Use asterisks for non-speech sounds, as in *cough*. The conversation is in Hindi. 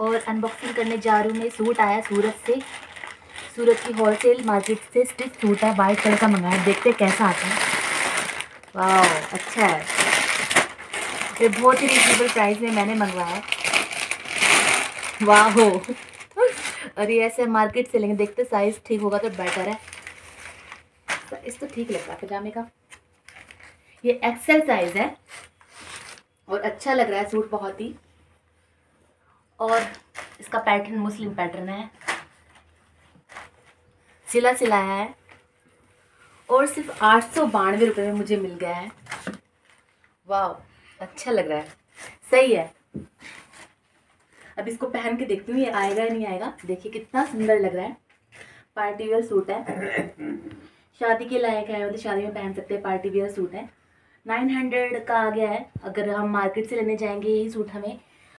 और अनबॉक्सिंग करने जा रही हूँ मैं। सूट आया सूरत से। सूरत की होलसेल मार्केट से स्टिच सूट है। वाइट कलर का मंगाया। देखते हैं कैसा आता है। वाह अच्छा है। ये बहुत ही रिजनेबल प्राइस में मैंने मंगवाया। वाह हो *laughs* और ये ऐसे मार्केट से लेंगे। देखते साइज़ ठीक होगा तो बेटर है। इस तो ठीक लगता है पजामे का। ये एक्सेल साइज़ है। और अच्छा लग रहा है सूट बहुत ही। और इसका पैटर्न मुस्लिम पैटर्न है। सिला सिलाया है। और सिर्फ़ आठ सौ बानवे रुपये में मुझे मिल गया है। वाह अच्छा लग रहा है। सही है। अब इसको पहन के देखती हूँ, ये आएगा या नहीं आएगा। देखिए कितना सुंदर लग रहा है। पार्टी वेयर सूट है। शादी के लायक है मतलब शादी में पहन सकते हैं, पार्टी वेयर सूट है। नाइन हंड्रेड का आ गया है। अगर हम मार्केट से लेने जाएँगे यही सूट हमें